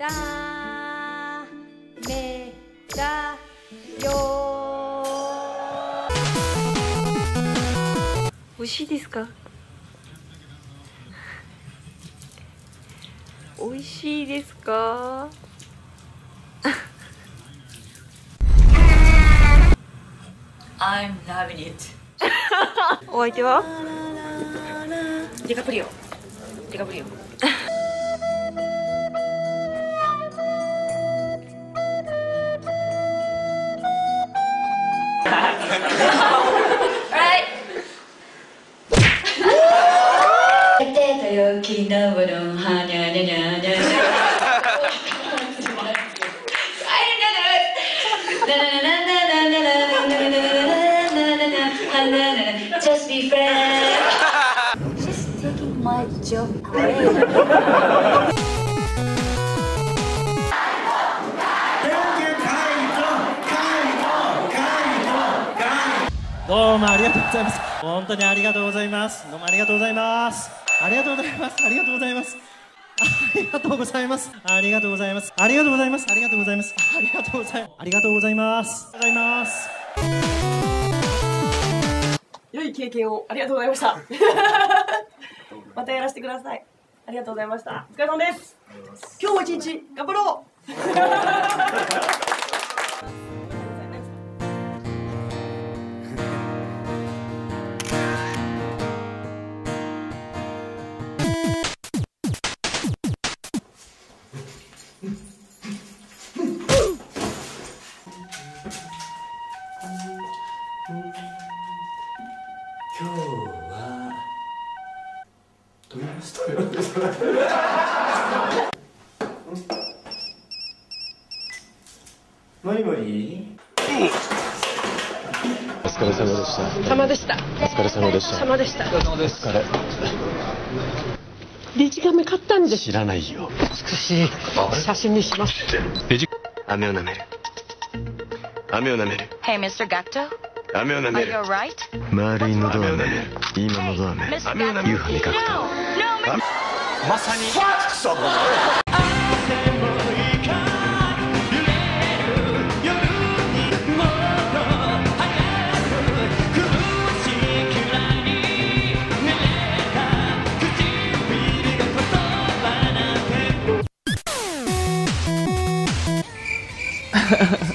だめだよ。美味しいですか？美味しいですか？I'm loving it. お相手は？ディカプリオ。ディカプリオ。にゃにゃにゃにゃ Just be friends. She's taking my job away. どうもありがとうございます本当にありがとうございますどうもありがとうございますありがとうございますありがとうございますありがとうございますありがとうございますありがとうございますありがとうございますありがとうございますありがとうございますございます良い経験をありがとうございました。またやらせてください。ありがとうございました。お疲れ様です。今日も一日頑張ろう。今日はどういう人よもいもいお疲れ様でした。様でした。お疲れ様でした。様でした。お疲れ様で。デジカメ買った。んです。知らないよ。美しい写真にします。デジ。飴を舐める。飴を舐める。Hey, Mr. Gatto, 飴を舐める周りのドア舐める今のドア舐める UFO に格闘まさにファクスだハハハ。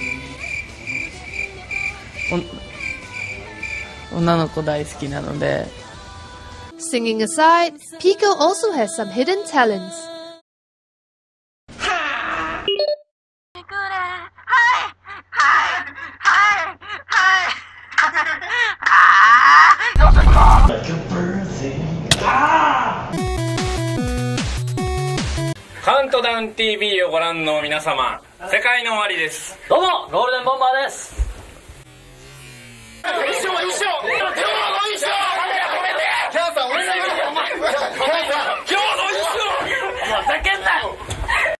女の子大好きなので。カウントダウン TV をご覧の皆様、世界の終わりです。どうも、ゴールデンボンバーです。一緒一緒今日の一緒カメラ止めてキャンさん俺がお前今日の一緒。ふざけんなよ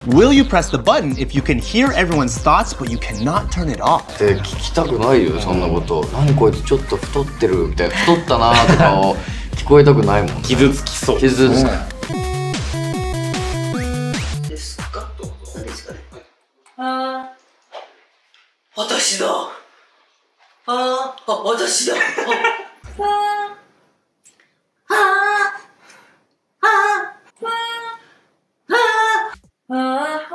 Will you press the button if you can hear everyone's thoughts but you cannot turn it off? って聞きたくないよそんなこと。何こいつちょっと太ってるみたいな。太ったなとかを聞こえたくないもん傷つきそう。傷つき。ですか？何ですかね？ああ。私だ。ああ、あ、私だ。ああ。ああ。ああ。ああ。ああ。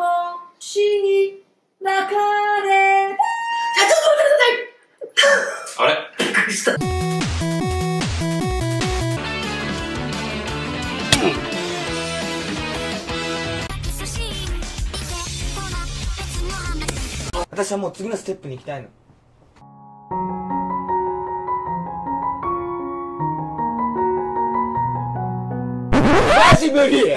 星に泣かれ？あ、ちょっと待ってください。あれびっくりした。私はもう次のステップに行きたいの久しぶり。